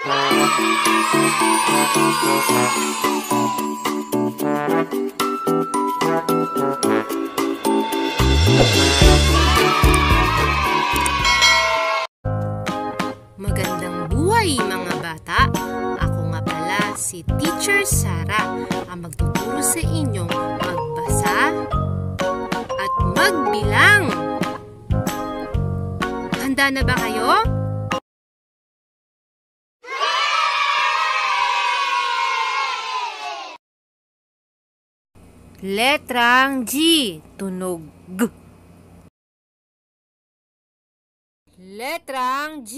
Magandang buhay mga bata! Ako nga pala si Teacher Sara ang magtuturo sa inyong magbasa at magbilang. Handa na ba kayo? Letrang G, tunog G. Letrang G.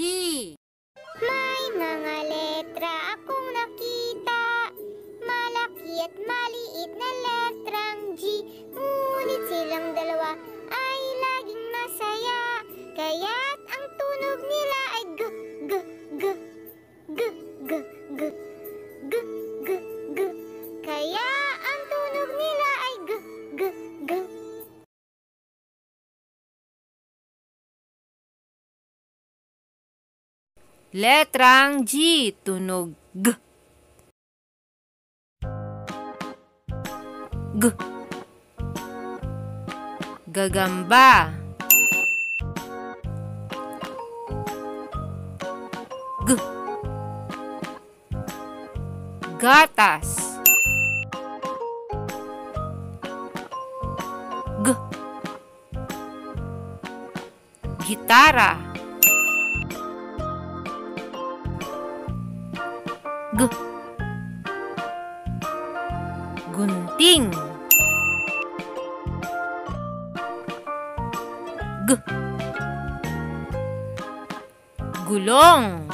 May mga letra akong nakita Malaki at maliit na letrang G Ngunit silang dalawa ay laging masaya Kaya't Letrang G, tunog G. G. Gagamba. G. Gatas. G. Gitara. G. Gunting. G. Gulong.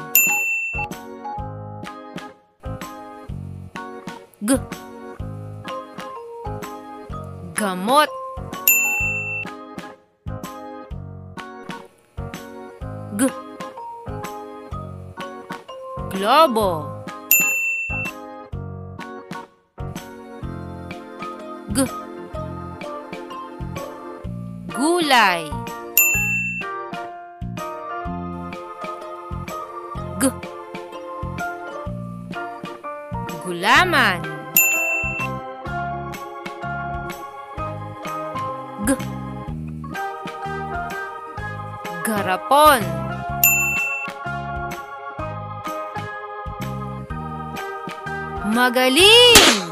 G. Gamot. G. Globo. G. Gulay. G. Gulaman. G. Garapon. Magaling!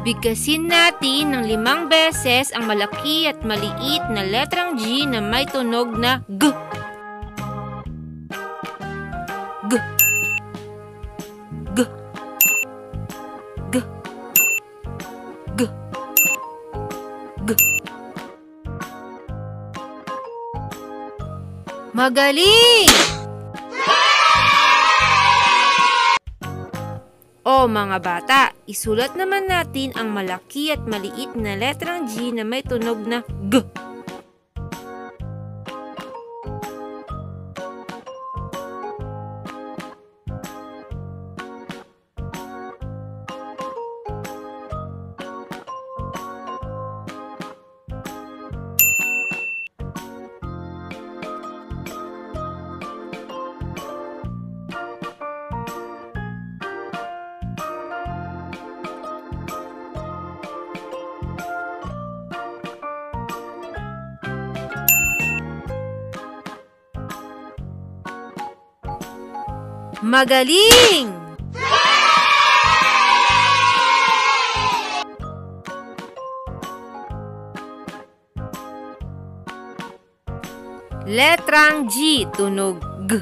Bigkasin natin ng limang beses ang malaki at maliit na letrang G na may tunog na G. G. G. G. G. G. Magaling! Mga bata, isulat naman natin ang malaki at maliit na letrang G na may tunog na G. Magaling! Letrang G, tunog G.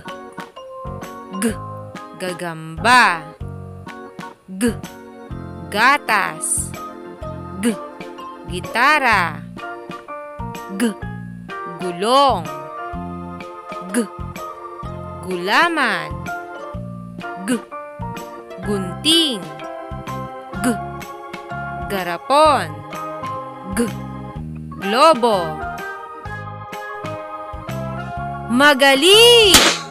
G. Gagamba. G. Gatas. G. Gitara. G. Gulong. G. Gulaman. G. Gunting. G. Garapon. G. Globo. Magaling!